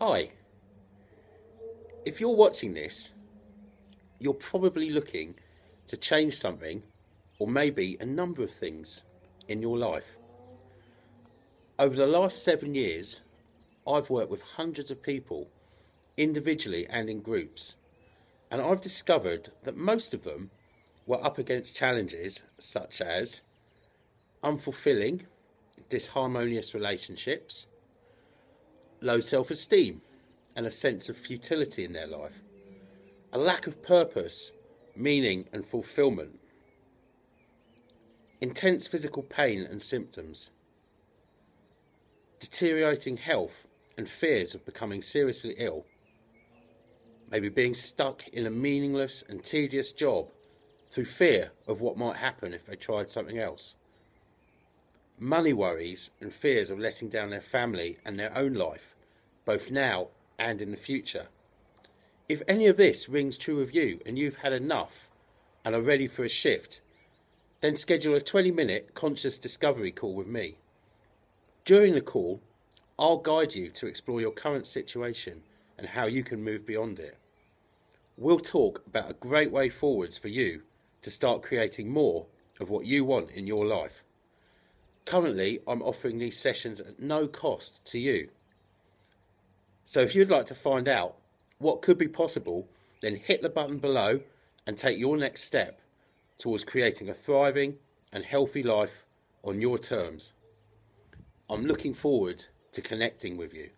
Hi. If you're watching this, you're probably looking to change something or maybe a number of things in your life. Over the last seven years, I've worked with hundreds of people, individually and in groups, and I've discovered that most of them were up against challenges such as unfulfilling, disharmonious relationships, low self esteem, and a sense of futility in their life, a lack of purpose, meaning, and fulfillment, intense physical pain and symptoms, deteriorating health and fears of becoming seriously ill, maybe being stuck in a meaningless and tedious job through fear of what might happen if they tried something else. Money worries and fears of letting down their family and their own life, both now and in the future. If any of this rings true of you and you've had enough and are ready for a shift, then schedule a 20 minute conscious discovery call with me. During the call, I'll guide you to explore your current situation and how you can move beyond it. We'll talk about a great way forwards for you to start creating more of what you want in your life. Currently, I'm offering these sessions at no cost to you. So if you'd like to find out what could be possible, then hit the button below and take your next step towards creating a thriving and healthy life on your terms. I'm looking forward to connecting with you.